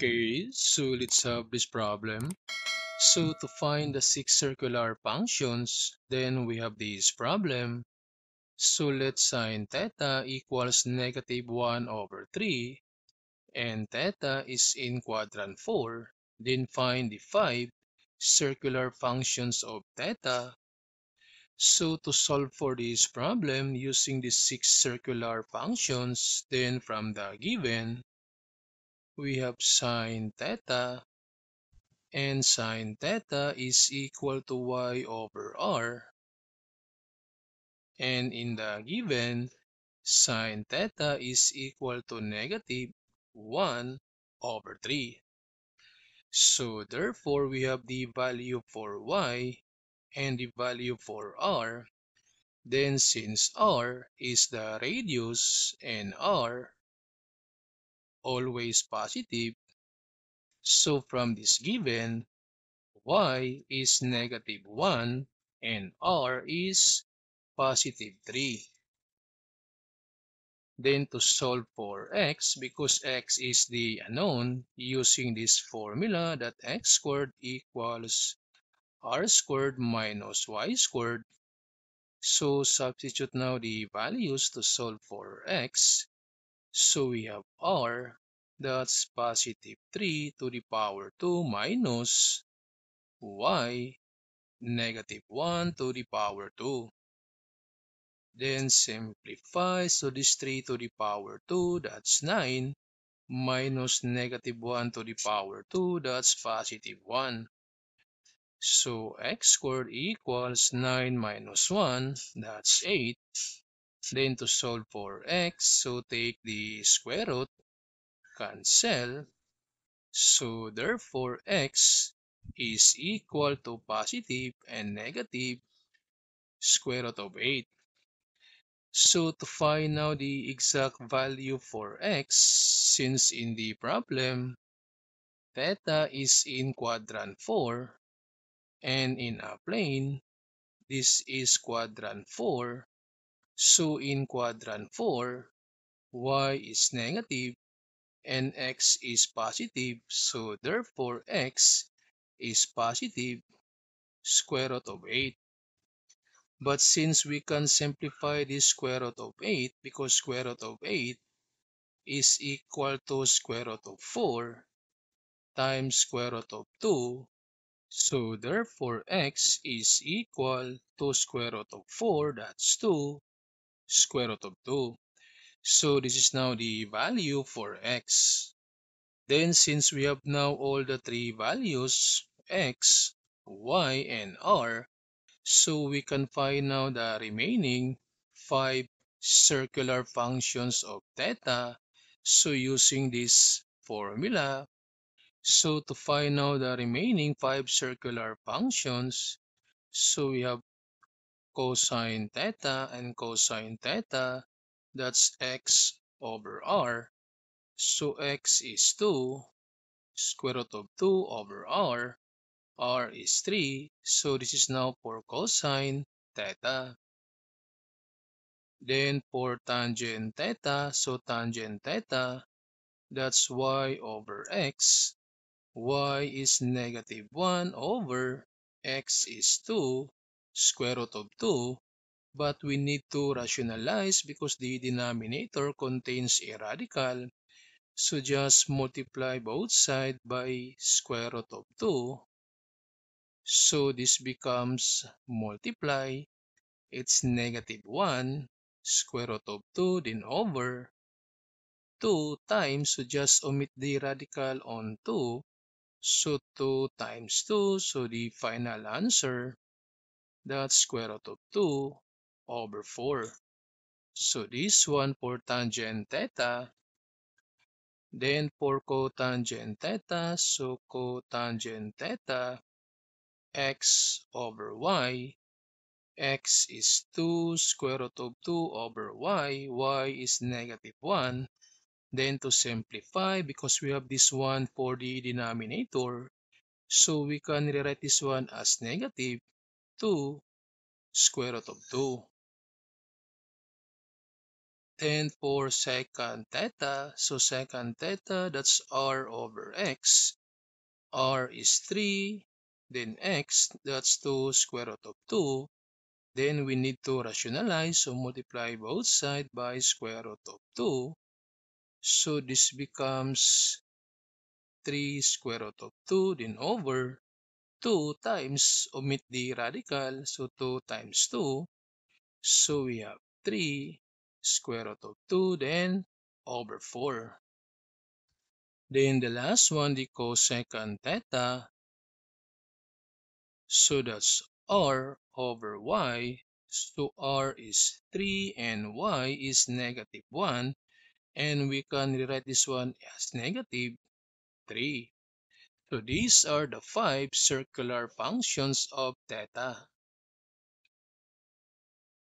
Okay, so let's have this problem. So to find the six circular functions, then we have this problem. So let sine theta equals negative 1 over 3 and theta is in quadrant 4. Then find the five circular functions of theta. So to solve for this problem using the six circular functions, then from the given, we have sine theta and sine theta is equal to y over r. And in the given sine theta is equal to negative 1 over 3 so therefore we have the value for y and the value for r. Then since r is the radius and r always positive. So from this given, y is negative 1 and r is positive 3. Then to solve for x, because x is the unknown, using this formula that x squared equals r squared minus y squared. So substitute now the values to solve for x. So we have r, that's positive 3 to the power 2 minus y, negative 1 to the power 2. Then simplify, so this 3 to the power 2, that's 9, minus negative 1 to the power 2, that's positive 1. So x squared equals 9 minus 1, that's 8. Then to solve for x, so take the square root, cancel. So therefore x is equal to positive and negative square root of 8. So to find now the exact value for x, since in the problem, theta is in quadrant 4, and in a plane, this is quadrant 4, so in quadrant 4, y is negative and x is positive. So therefore x is positive square root of 8. But since we can simplify this square root of 8 because square root of 8 is equal to square root of 4 times square root of 2 so therefore x is equal to square root of 4 that's 2 square root of 2. So this is now the value for x. Then since we have now all the three values, x, y, and r, so we can find now the remaining five circular functions of theta. So using this formula, so to find now the remaining five circular functions, so we have cosine theta and cosine theta, that's x over r. So x is 2, square root of 2 over r. r is 3, so this is now for cosine theta. Then for tangent theta, so tangent theta, that's y over x. y is negative 1 over x is 2 square root of 2, but we need to rationalize because the denominator contains a radical. So just multiply both sides by square root of 2. So this becomes multiply. It's negative 1 square root of 2 then over 2 times. So just omit the radical on 2. So 2 times 2. So the final answer that's square root of 2 over 4. So this one for tangent theta. Then for cotangent theta, so cotangent theta, x over y. x is 2 square root of 2 over y. y is negative 1. Then to simplify, because we have this one for the denominator, so we can rewrite this one as negative 2 square root of 2. Then for secant theta, so secant theta, that's r over x. r is 3, then x, that's 2 square root of 2. Then we need to rationalize, so multiply both sides by square root of 2. So this becomes 3 square root of 2, then over 2 times, omit the radical, so 2 times 2. So we have 3 square root of 2, then over 4. Then the last one, the cosecant theta. So that's r over y. So r is 3 and y is negative 1. And we can rewrite this one as negative 3. So these are the five circular functions of theta.